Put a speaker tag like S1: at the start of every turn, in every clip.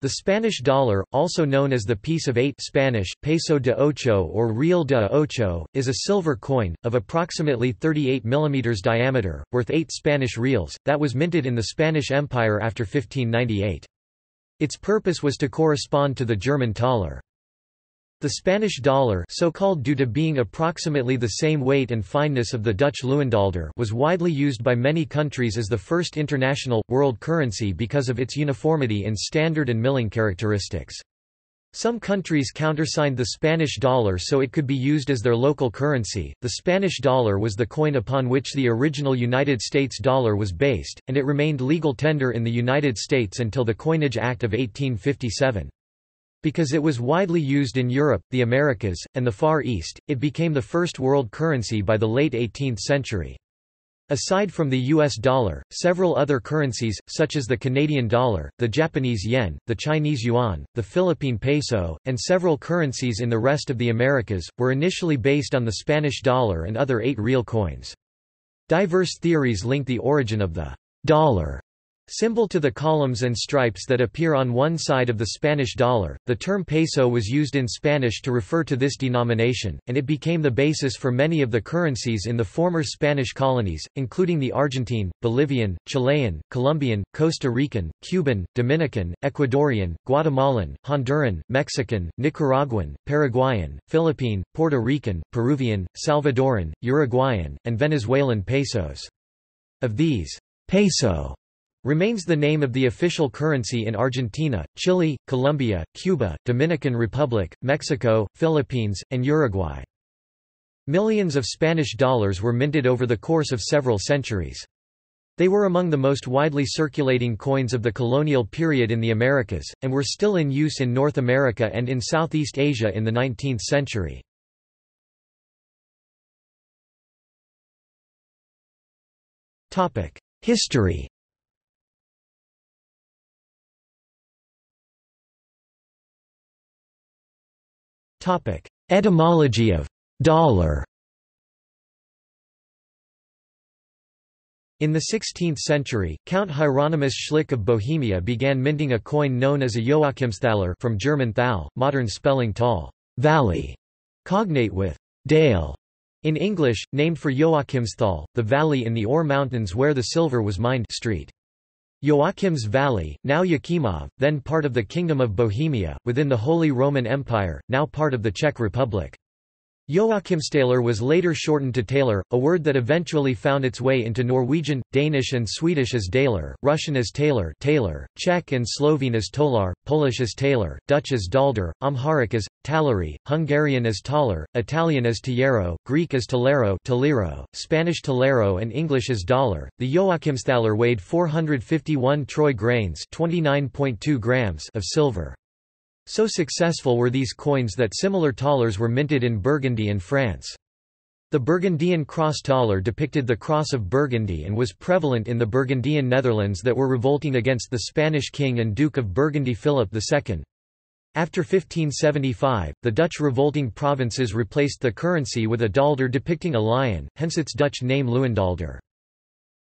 S1: The Spanish dollar, also known as the piece of eight Spanish, peso de ocho or real de ocho, is a silver coin, of approximately 38 mm diameter, worth 8 Spanish reals, that was minted in the Spanish Empire after 1598. Its purpose was to correspond to the German thaler. The Spanish dollar so called due to being approximately the same weight and fineness of the Dutch Leeuwendaalder was widely used by many countries as the first international, world currency because of its uniformity in standard and milling characteristics. Some countries countersigned the Spanish dollar so it could be used as their local currency. The Spanish dollar was the coin upon which the original United States dollar was based, and it remained legal tender in the United States until the Coinage Act of 1857. Because it was widely used in Europe, the Americas, and the Far East, it became the first world currency by the late 18th century. Aside from the US dollar, several other currencies, such as the Canadian dollar, the Japanese yen, the Chinese yuan, the Philippine peso, and several currencies in the rest of the Americas, were initially based on the Spanish dollar and other eight real coins. Diverse theories link the origin of the dollar Symbol to the columns and stripes that appear on one side of the Spanish dollar, the term peso was used in Spanish to refer to this denomination, and it became the basis for many of the currencies in the former Spanish colonies, including the Argentine, Bolivian, Chilean, Colombian, Costa Rican, Cuban, Dominican, Ecuadorian, Guatemalan, Honduran, Mexican, Nicaraguan, Paraguayan, Philippine, Puerto Rican, Peruvian, Salvadoran, Uruguayan, and Venezuelan pesos. Of these, peso Remains the name of the official currency in Argentina, Chile, Colombia, Cuba, Dominican Republic, Mexico, Philippines, and Uruguay. Millions of Spanish dollars were minted over the course of several centuries. They were among the most widely circulating coins of the colonial period in the Americas, and were still in use in North America and in Southeast Asia in the 19th century. History Etymology of dollar In the 16th century, Count Hieronymus Schlick of Bohemia began minting a coin known as a Joachimsthaler from German Thal, modern spelling Tal valley, cognate with dale. In English, named for Joachimsthal, the valley in the Ore Mountains where the silver was mined street. Joachim's Valley, now Jáchymov, then part of the Kingdom of Bohemia, within the Holy Roman Empire, now part of the Czech Republic. Joachimsthaler was later shortened to thaler, a word that eventually found its way into Norwegian, Danish and Swedish as Daler, Russian as Taylor, Taylor, Czech and Slovene as Tolar, Polish as Taylor, Dutch as Dalder, Amharic as Talari, Hungarian as Taller, Italian as Tallero, Greek as Talero, Taliro, Spanish Talero and English as Dollar. The Joachimsthaler weighed 451 troy grains, 29.2 grams of silver. So successful were these coins that similar thalers were minted in Burgundy and France. The Burgundian cross thaler depicted the cross of Burgundy and was prevalent in the Burgundian Netherlands that were revolting against the Spanish king and Duke of Burgundy Philip II. After 1575, the Dutch revolting provinces replaced the currency with a dalder depicting a lion, hence its Dutch name Leeuwendaalder.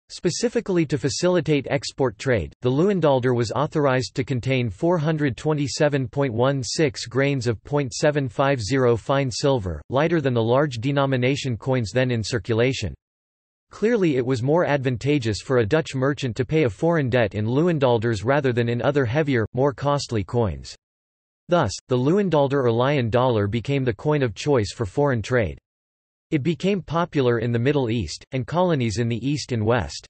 S1: Specifically to facilitate export trade, the Leeuwendaalder was authorized to contain 427.16 grains of .750 fine silver, lighter than the large denomination coins then in circulation. Clearly it was more advantageous for a Dutch merchant to pay a foreign debt in Leeuwendaalders rather than in other heavier, more costly coins. Thus, the Leeuwendaalder or Lion dollar became the coin of choice for foreign trade. It became popular in the Middle East, and colonies in the East and West.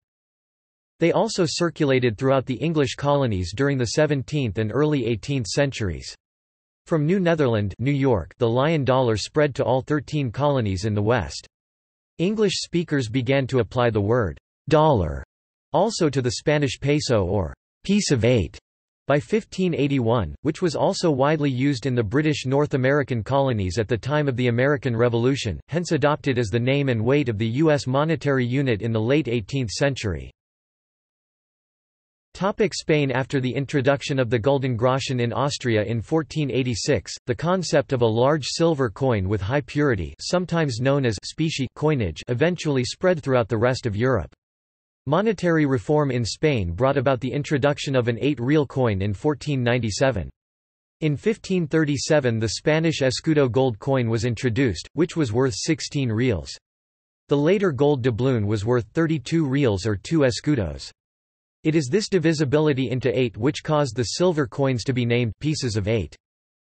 S1: They also circulated throughout the English colonies during the 17th and early 18th centuries. From New Netherland New York, the lion dollar spread to all 13 colonies in the West. English speakers began to apply the word dollar also to the Spanish peso or piece of eight. By 1581, which was also widely used in the British North American colonies at the time of the American Revolution, hence adopted as the name and weight of the U.S. monetary unit in the late 18th century. Spain After the introduction of the Guldengroschen in Austria in 1486, the concept of a large silver coin with high purity sometimes known as specie coinage eventually spread throughout the rest of Europe. Monetary reform in Spain brought about the introduction of an eight-real coin in 1497. In 1537 the Spanish escudo gold coin was introduced, which was worth 16 reals. The later gold doubloon was worth 32 reals or 2 escudos. It is this divisibility into eight which caused the silver coins to be named pieces of eight.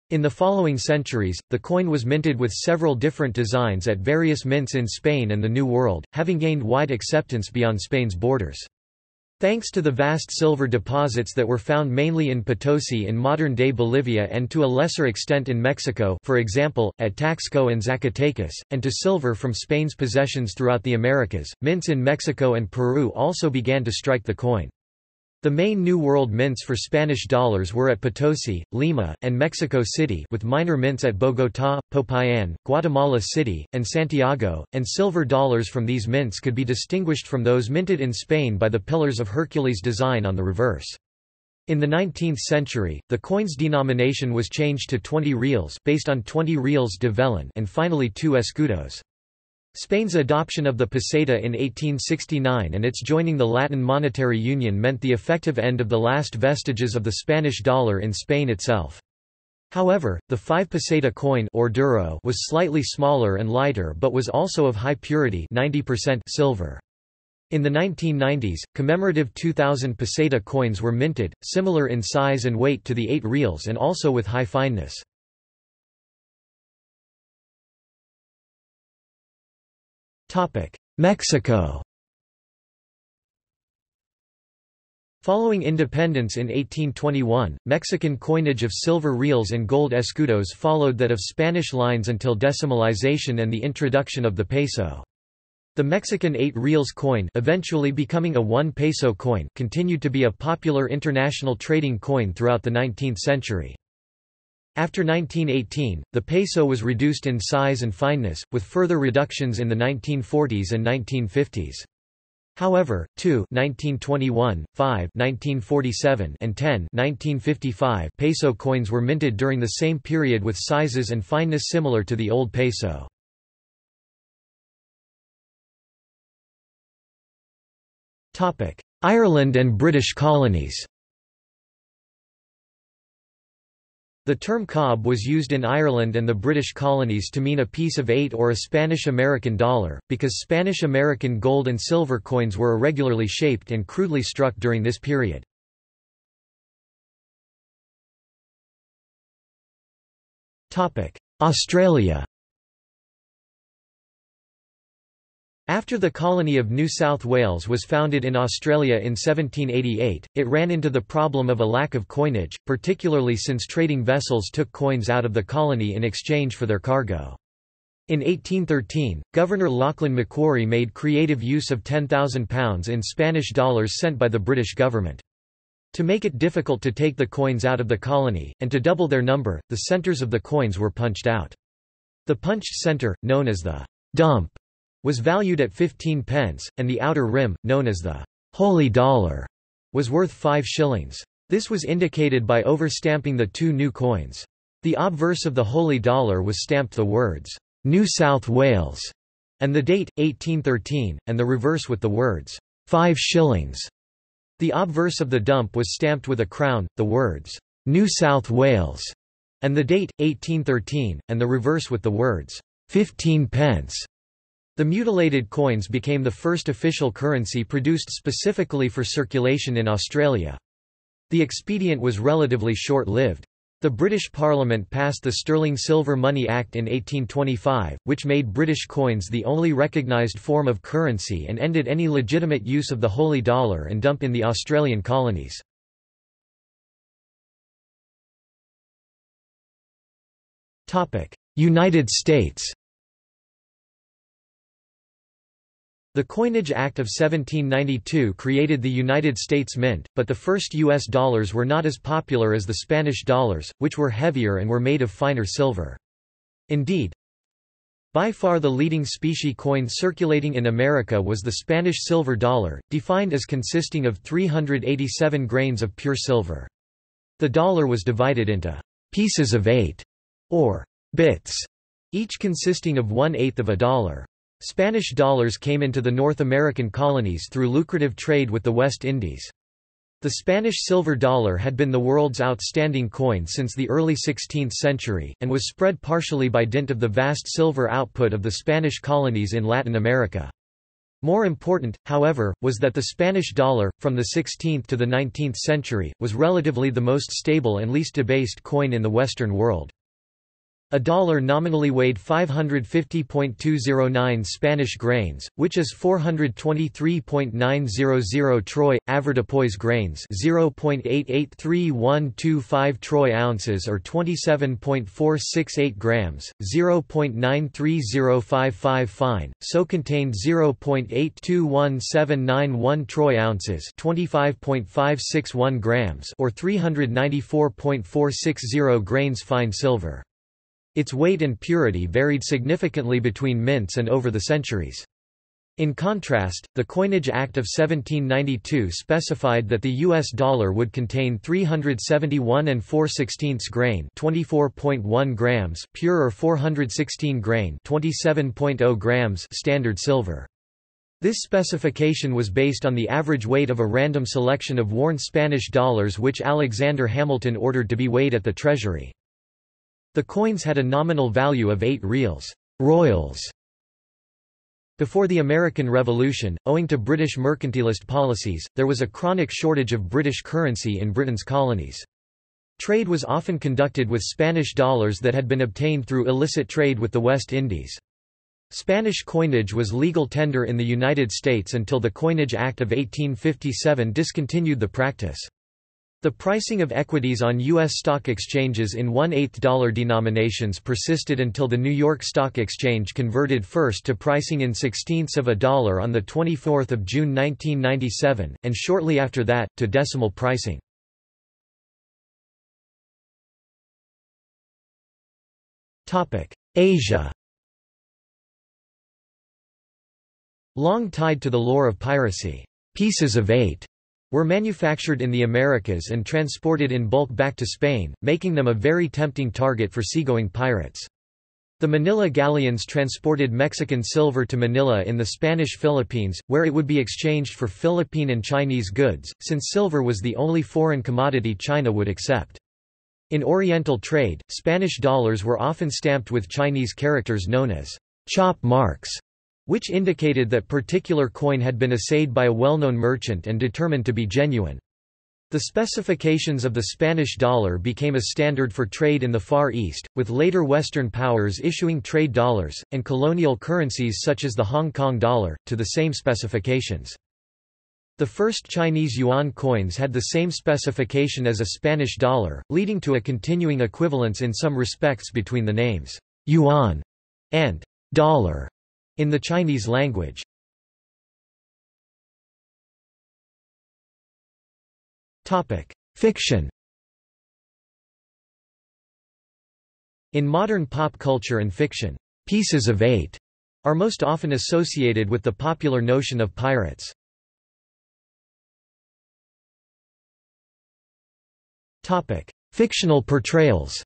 S1: In the following centuries, the coin was minted with several different designs at various mints in Spain and the New World, having gained wide acceptance beyond Spain's borders. Thanks to the vast silver deposits that were found mainly in Potosi in modern-day Bolivia and to a lesser extent in Mexico for example, at Taxco and Zacatecas, and to silver from Spain's possessions throughout the Americas, mints in Mexico and Peru also began to strike the coin. The main New World mints for Spanish dollars were at Potosi, Lima, and Mexico City with minor mints at Bogotá, Popayan, Guatemala City, and Santiago, and silver dollars from these mints could be distinguished from those minted in Spain by the Pillars of Hercules design on the reverse. In the 19th century, the coin's denomination was changed to 20 reals based on 20 reals de vellon and finally 2 escudos. Spain's adoption of the peseta in 1869 and its joining the Latin monetary union meant the effective end of the last vestiges of the Spanish dollar in Spain itself. However, the 5 peseta coin or duro was slightly smaller and lighter but was also of high purity 90% silver. In the 1990s, commemorative 2000 peseta coins were minted, similar in size and weight to the 8 reals and also with high fineness. Mexico Following independence in 1821, Mexican coinage of silver reals and gold escudos followed that of Spanish lines until decimalization and the introduction of the peso. The Mexican 8 reals coin eventually becoming a 1 peso coin continued to be a popular international trading coin throughout the 19th century. After 1918, the peso was reduced in size and fineness, with further reductions in the 1940s and 1950s. However, 2 1921, 5 1947 and 10 1955 peso coins were minted during the same period with sizes and fineness similar to the old peso. Ireland and British colonies The term cob was used in Ireland and the British colonies to mean a piece of eight or a Spanish-American dollar, because Spanish-American gold and silver coins were irregularly shaped and crudely struck during this period. Australia After the colony of New South Wales was founded in Australia in 1788, it ran into the problem of a lack of coinage, particularly since trading vessels took coins out of the colony in exchange for their cargo. In 1813, Governor Lachlan Macquarie made creative use of £10,000 in Spanish dollars sent by the British government. To make it difficult to take the coins out of the colony, and to double their number, the centres of the coins were punched out. The punched centre, known as the dump, was valued at 15 pence, and the outer rim, known as the holy dollar, was worth 5 shillings. This was indicated by overstamping the two new coins. The obverse of the holy dollar was stamped the words, New South Wales, and the date, 1813, and the reverse with the words, 5 shillings. The obverse of the dump was stamped with a crown, the words, New South Wales, and the date, 1813, and the reverse with the words, 15 pence. The mutilated coins became the first official currency produced specifically for circulation in Australia. The expedient was relatively short-lived. The British Parliament passed the Sterling Silver Money Act in 1825, which made British coins the only recognised form of currency and ended any legitimate use of the holy dollar and dump in the Australian colonies. United States The Coinage Act of 1792 created the United States Mint, but the first U.S. dollars were not as popular as the Spanish dollars, which were heavier and were made of finer silver. Indeed, by far the leading specie coin circulating in America was the Spanish silver dollar, defined as consisting of 387 grains of pure silver. The dollar was divided into pieces of eight, or bits, each consisting of one-eighth of a dollar. Spanish dollars came into the North American colonies through lucrative trade with the West Indies. The Spanish silver dollar had been the world's outstanding coin since the early 16th century, and was spread partially by dint of the vast silver output of the Spanish colonies in Latin America. More important, however, was that the Spanish dollar, from the 16th to the 19th century, was relatively the most stable and least debased coin in the Western world. A dollar nominally weighed 550.209 Spanish grains, which is 423.900 troy, avoirdupois grains 0.883125 troy ounces or 27.468 grams, 0.930555 fine, so contained 0.821791 troy ounces 25.561 grams or 394.460 grains fine silver. Its weight and purity varied significantly between mints and over the centuries. In contrast, the Coinage Act of 1792 specified that the US dollar would contain 371 and 4 16 grain, 24.1 grams, pure or 416 grain, 27.0 grams standard silver. This specification was based on the average weight of a random selection of worn Spanish dollars which Alexander Hamilton ordered to be weighed at the treasury. The coins had a nominal value of 8 reals royals. Before the American Revolution, owing to British mercantilist policies, there was a chronic shortage of British currency in Britain's colonies. Trade was often conducted with Spanish dollars that had been obtained through illicit trade with the West Indies. Spanish coinage was legal tender in the United States until the Coinage Act of 1857 discontinued the practice. The pricing of equities on U.S. stock exchanges in one-eighth dollar denominations persisted until the New York Stock Exchange converted first to pricing in sixteenths of a dollar on 24 June 1997, and shortly after that, to decimal pricing. Asia Long tied to the lore of piracy, pieces of eight were manufactured in the Americas and transported in bulk back to Spain, making them a very tempting target for seagoing pirates. The Manila galleons transported Mexican silver to Manila in the Spanish Philippines, where it would be exchanged for Philippine and Chinese goods, since silver was the only foreign commodity China would accept. In Oriental trade, Spanish dollars were often stamped with Chinese characters known as chop marks, which indicated that particular coin had been assayed by a well-known merchant and determined to be genuine. The specifications of the Spanish dollar became a standard for trade in the Far East, with later Western powers issuing trade dollars, and colonial currencies such as the Hong Kong dollar, to the same specifications. The first Chinese yuan coins had the same specification as a Spanish dollar, leading to a continuing equivalence in some respects between the names yuan and dollar in the Chinese language. Fiction In modern pop culture and fiction, pieces of eight are most often associated with the popular notion of pirates. Fictional portrayals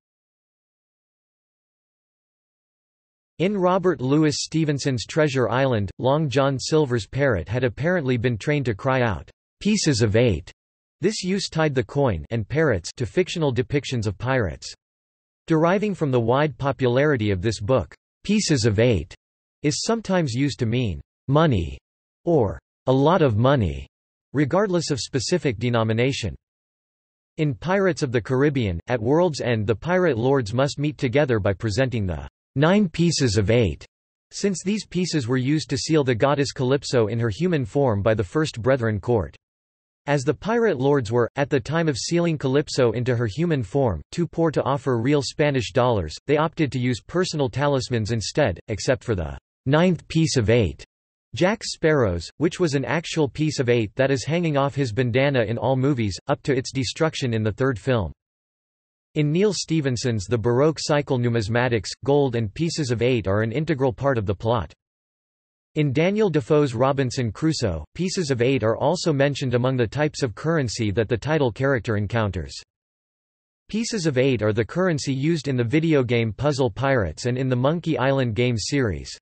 S1: In Robert Louis Stevenson's Treasure Island, Long John Silver's parrot had apparently been trained to cry out, "'Pieces of eight. This use tied the coin and parrots to fictional depictions of pirates. Deriving from the wide popularity of this book, "'Pieces of Eight is sometimes used to mean, "'money' or "'a lot of money' regardless of specific denomination. In Pirates of the Caribbean, at World's End the pirate lords must meet together by presenting the nine pieces of eight, since these pieces were used to seal the goddess Calypso in her human form by the First Brethren court. As the pirate lords were, at the time of sealing Calypso into her human form, too poor to offer real Spanish dollars, they opted to use personal talismans instead, except for the ninth piece of eight, Jack Sparrow's, which was an actual piece of eight that is hanging off his bandana in all movies, up to its destruction in the third film. In Neal Stephenson's The Baroque Cycle numismatics, gold and pieces of eight are an integral part of the plot. In Daniel Defoe's Robinson Crusoe, pieces of eight are also mentioned among the types of currency that the title character encounters. Pieces of eight are the currency used in the video game Puzzle Pirates and in the Monkey Island game series.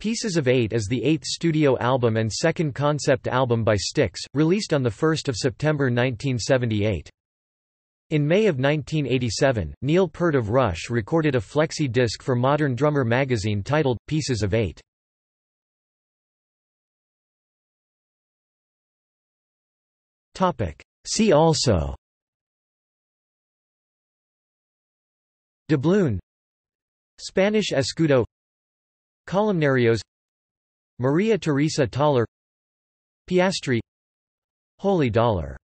S1: Pieces of Eight is the eighth studio album and second concept album by Styx, released on 1 September 1978. In May of 1987, Neil Peart of Rush recorded a flexi disc for Modern Drummer magazine titled, Pieces of Eight. See also. Doubloon. Spanish escudo. Columnarios. Maria Theresa Thaler. Piastri. Holy Dollar